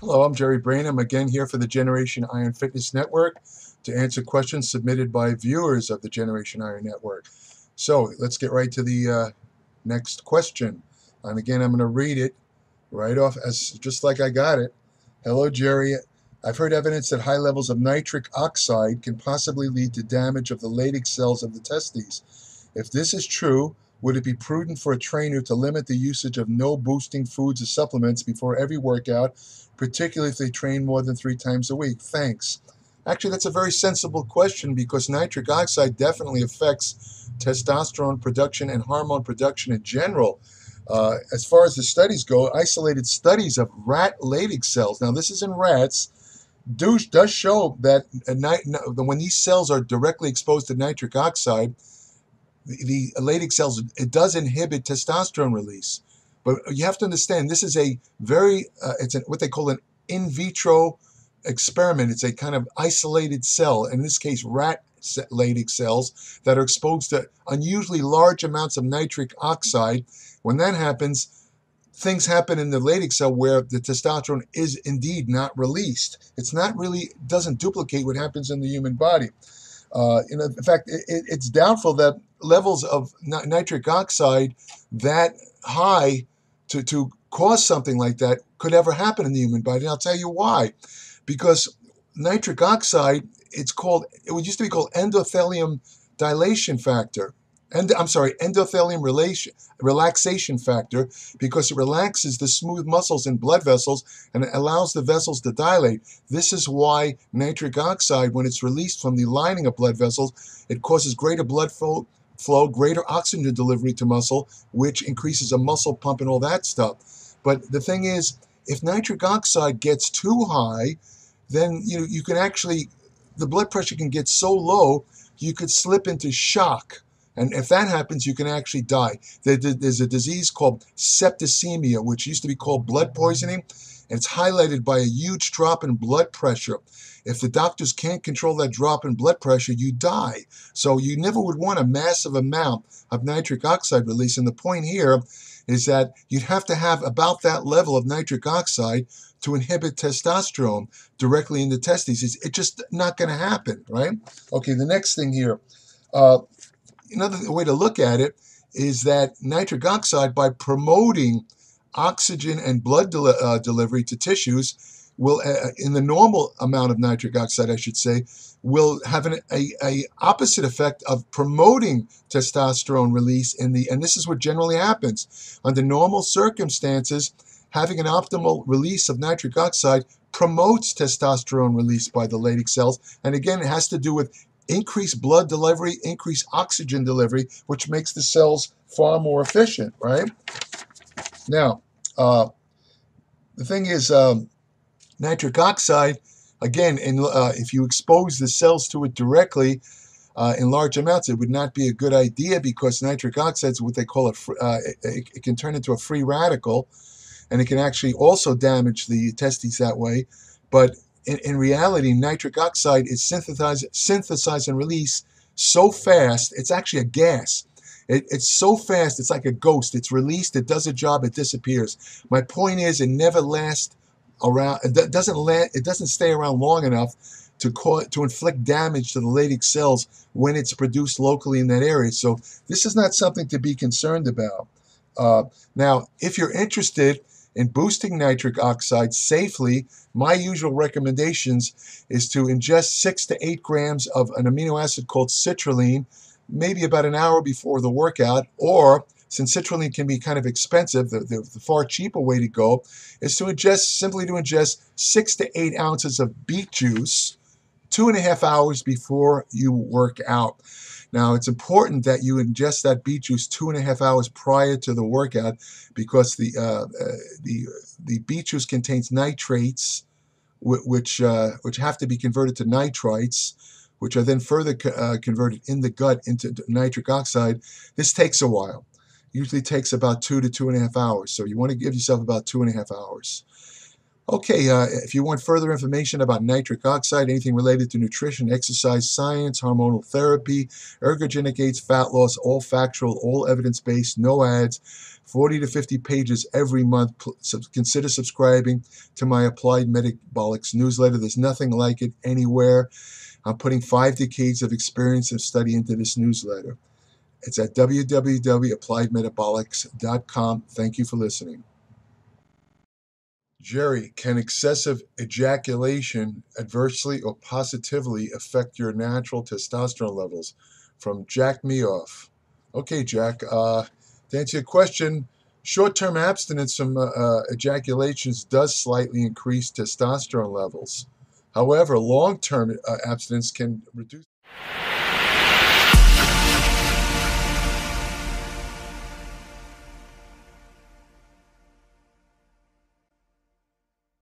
Hello, I'm Jerry Brainum. I'm again here for the Generation Iron Fitness Network to answer questions submitted by viewers of the Generation Iron Network. So let's get right to the uh, next question. And again, I'm going to read it right off as just like I got it. Hello, Jerry. I've heard evidence that high levels of nitric oxide can possibly lead to damage of the Leydig cells of the testes. If this is true, would it be prudent for a trainer to limit the usage of no boosting foods or supplements before every workout, particularly if they train more than three times a week? Thanks. Actually, that's a very sensible question because nitric oxide definitely affects testosterone production and hormone production in general. Uh, as far as the studies go, isolated studies of rat Leydig cells. Now, this is in rats. Do, does show that when these cells are directly exposed to nitric oxide, the, Leydig cells, it does inhibit testosterone release. But you have to understand, this is a very, uh, it's what they call an in vitro experiment. It's a kind of isolated cell, in this case, rat Leydig cells that are exposed to unusually large amounts of nitric oxide. When that happens, things happen in the Leydig cell where the testosterone is indeed not released. It's not really, doesn't duplicate what happens in the human body. Uh, in, fact, it, it's doubtful that levels of nitric oxide that high to, to cause something like that could ever happen in the human body. And I'll tell you why. Because nitric oxide, it's called, it used to be called endothelium dilation factor and I'm sorry, endothelium relation, relaxation factor because it relaxes the smooth muscles in blood vessels and it allows the vessels to dilate. This is why nitric oxide, when it's released from the lining of blood vessels, it causes greater blood flow, flow greater oxygen delivery to muscle, which increases a muscle pump and all that stuff. But the thing is, if nitric oxide gets too high, then you know you can actually the blood pressure can get so low you could slip into shock and if that happens, you can actually die. There's a disease called septicemia, which used to be called blood poisoning, and it's highlighted by a huge drop in blood pressure. If the doctors can't control that drop in blood pressure, you die. So you never would want a massive amount of nitric oxide release. And the point here is that you'd have to have about that level of nitric oxide to inhibit testosterone directly in the testes. It's, just not going to happen, right? Okay, the next thing here. Uh, another way to look at it is that nitric oxide, by promoting oxygen and blood uh, delivery to tissues, will, uh, in the normal amount of nitric oxide, I should say, will have an a, a opposite effect of promoting testosterone release in the, and this is what generally happens. Under normal circumstances, having an optimal release of nitric oxide promotes testosterone release by the Leydig cells. And again, it has to do with increase blood delivery, increase oxygen delivery, which makes the cells far more efficient, right? Now, uh, the thing is, um, nitric oxide, again, in, uh, if you expose the cells to it directly uh, in large amounts, it would not be a good idea because nitric oxide is what they call a, uh, it, it can turn into a free radical, and it can actually also damage the testes that way. But in, in reality, nitric oxide is synthesized, synthesized and released so fast, it's actually a gas. It, it's so fast, it's like a ghost. It's released, it does a job, it disappears. My point is, it never lasts around. It doesn't last. It doesn't stay around long enough to cause, to inflict damage to the Leydig cells when it's produced locally in that area. So this is not something to be concerned about. Uh, now, if you're interested in boosting nitric oxide safely, my usual recommendations is to ingest six to eight grams of an amino acid called citrulline, maybe about an hour before the workout, or since citrulline can be kind of expensive, the, the, the, far cheaper way to go is to ingest, simply to ingest six to eight ounces of beet juice two and a half hours before you work out. Now, it's important that you ingest that beet juice two and a half hours prior to the workout because the uh, uh, the the beet juice contains nitrates, which uh, which have to be converted to nitrites, which are then further co uh, converted in the gut into nitric oxide. This takes a while. Usually takes about two to two and a half hours. So you want to give yourself about two and a half hours. Okay, uh, if you want further information about nitric oxide, anything related to nutrition, exercise, science, hormonal therapy, ergogenic aids, fat loss, all factual, all evidence based, no ads, 40 to 50 pages every month. Consider subscribing to my Applied Metabolics newsletter. There's nothing like it anywhere. I'm putting five decades of experience and study into this newsletter. It's at www.appliedmetabolics.com. Thank you for listening. Jerry, can excessive ejaculation adversely or positively affect your natural testosterone levels? From Jack Meoff. Okay, Jack, uh, to answer your question, short term abstinence from uh, uh, ejaculations does slightly increase testosterone levels. However, long term uh, abstinence can reduce.